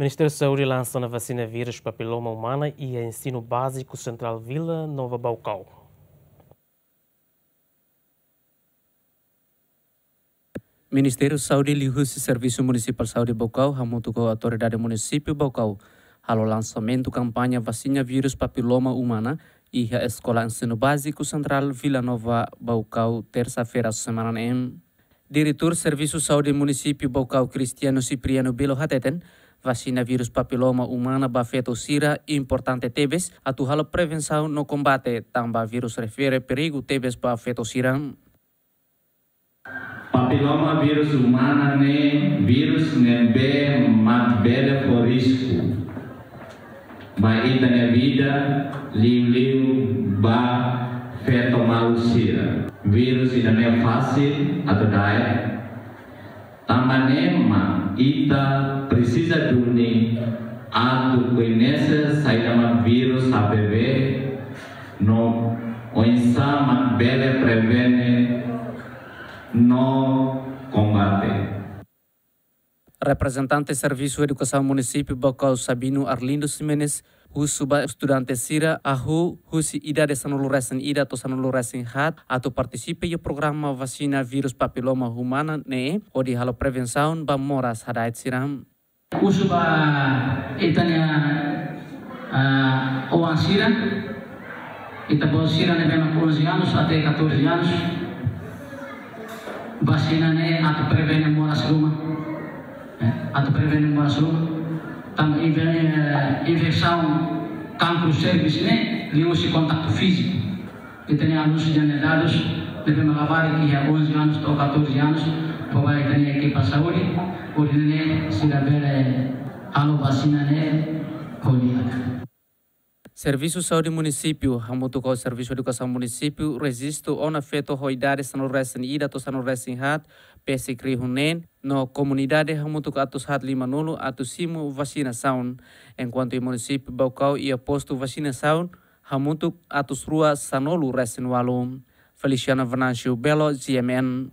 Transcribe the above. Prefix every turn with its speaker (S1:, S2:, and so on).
S1: Ministério da Saúde lança a vacina vírus papiloma humana e a ensino básico Central Vila Nova Baucau.
S2: Ministério da Saúde Lihus Serviço Municipal de Saúde hamutu com a Autoridade Município Baucau, halo lançamento campanha vacina vírus papiloma humana e a Escola Ensino Básico Central Vila Nova Baucau, terça-feira, semana em Diretor Serviço Saúde Município Baucau Cristiano Cipriano Belo Hateten, vacina vírus papiloma humana bafeto sira importante tebes, atu halo prevenção no combate tamba vírus refere perigo tebes bafeto siram.
S3: Papiloma vírus humana ne vírus ne be mat beda por risco. Ba ita ne vida liu ba feto malu sira. Vírus ita ne fácil atau dai. Tamanema ita precisa duni atu conhece saída vírus HPV no o insama bele prevene no combate.
S2: Representante Serviço Educação Município Bocau Sabino Arlindo Simenes, Husuba estudante Sira, Ahu, Husi Ida de Sanuluresen Ida to Sanuluresen Hat, atau participe e programa vacina vírus papiloma humana ne, o di halo prevenção ba moras hadait siram.
S4: Husuba itania uh, oan Sira, ita bo Sira ne bema 11 anos até 14 anos, vacina ne atau prevene moras rumah atau PBB masuk tam even even sound campus service ini liusi kontak físico que tem alunos de anedados deve malavar aqui há 11 anos ou 14 anos por vai ter aqui para saúde por se haver bem a vacina né colíaca
S2: Serviço Saúde Município, hamutu ko Serviço Educação Município, resisto ona feto hoidade sanuresen ida to sanuresen hat, pesi krihunen, no comunidade hamutu ko atus hat lima nulu atus simu vacinação, enquanto o município Baucau ia posto vacinação, hamutu atus rua sanolu walum. Feliciana Venancio Belo, GMN.